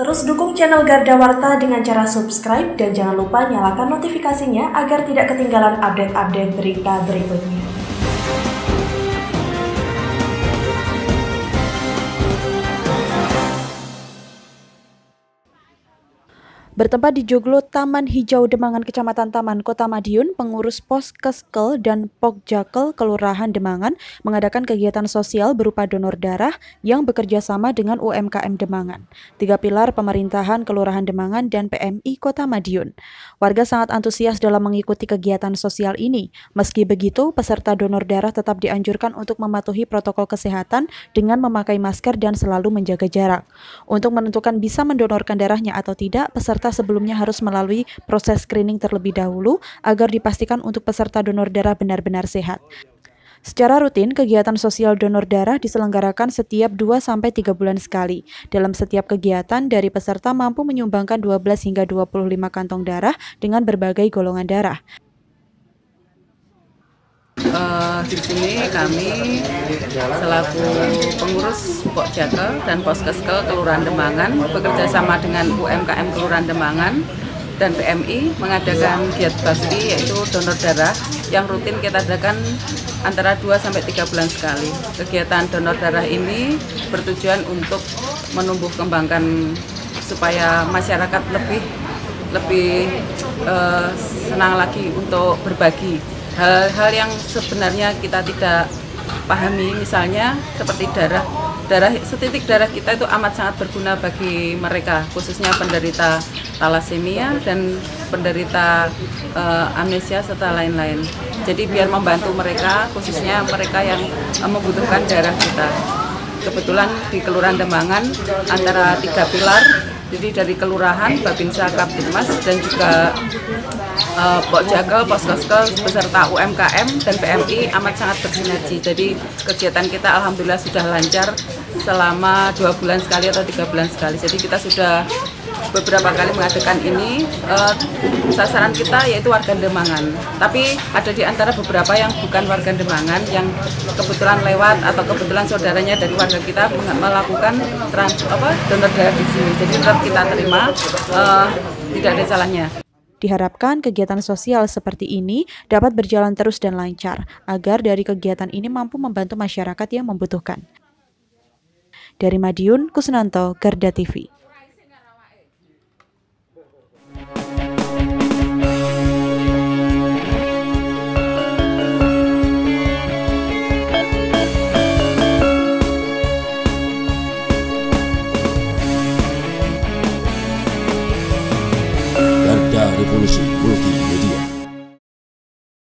Terus dukung channel Garda Warta dengan cara subscribe dan jangan lupa nyalakan notifikasinya agar tidak ketinggalan update-update berita berikutnya. Bertempat di Joglo, Taman Hijau Demangan Kecamatan Taman Kota Madiun, pengurus Pos Keskel dan Pokjakel Kelurahan Demangan mengadakan kegiatan sosial berupa donor darah yang bekerja sama dengan UMKM Demangan, tiga pilar pemerintahan Kelurahan Demangan dan PMI Kota Madiun. Warga sangat antusias dalam mengikuti kegiatan sosial ini. Meski begitu, peserta donor darah tetap dianjurkan untuk mematuhi protokol kesehatan dengan memakai masker dan selalu menjaga jarak. Untuk menentukan bisa mendonorkan darahnya atau tidak, peserta sebelumnya harus melalui proses screening terlebih dahulu agar dipastikan untuk peserta donor darah benar-benar sehat. Secara rutin, kegiatan sosial donor darah diselenggarakan setiap 2-3 bulan sekali. Dalam setiap kegiatan, dari peserta mampu menyumbangkan 12 hingga 25 kantong darah dengan berbagai golongan darah. Di sini kami selaku pengurus Pok Jakel dan Poskeskel Kelurahan Demangan bekerja sama dengan UMKM Kelurahan Demangan dan PMI mengadakan giat bakti yaitu donor darah yang rutin kita adakan antara 2 sampai 3 bulan sekali. Kegiatan donor darah ini bertujuan untuk menumbuh kembangkan supaya masyarakat lebih lebih uh, senang lagi untuk berbagi hal-hal yang sebenarnya kita tidak pahami misalnya seperti darah darah setitik darah kita itu amat sangat berguna bagi mereka khususnya penderita talasemia dan penderita uh, amnesia serta lain-lain. Jadi biar membantu mereka khususnya mereka yang uh, membutuhkan darah kita. Kebetulan di Kelurahan Demangan antara tiga pilar jadi dari kelurahan, Babinsa, Kaptidmas dan juga uh, Pok Jagal, Poskoskel beserta UMKM dan PMI amat sangat bersinergi. Jadi kegiatan kita alhamdulillah sudah lancar selama dua bulan sekali atau tiga bulan sekali. Jadi kita sudah beberapa kali mengadakan ini uh, sasaran kita yaitu warga Demangan tapi ada di antara beberapa yang bukan warga Demangan yang kebetulan lewat atau kebetulan saudaranya dari warga kita melakukan trans apa donor darah di sini jadi tetap kita terima uh, tidak ada salahnya Diharapkan kegiatan sosial seperti ini dapat berjalan terus dan lancar, agar dari kegiatan ini mampu membantu masyarakat yang membutuhkan. Dari Madiun, Kusnanto, Garda TV. Revolution Media.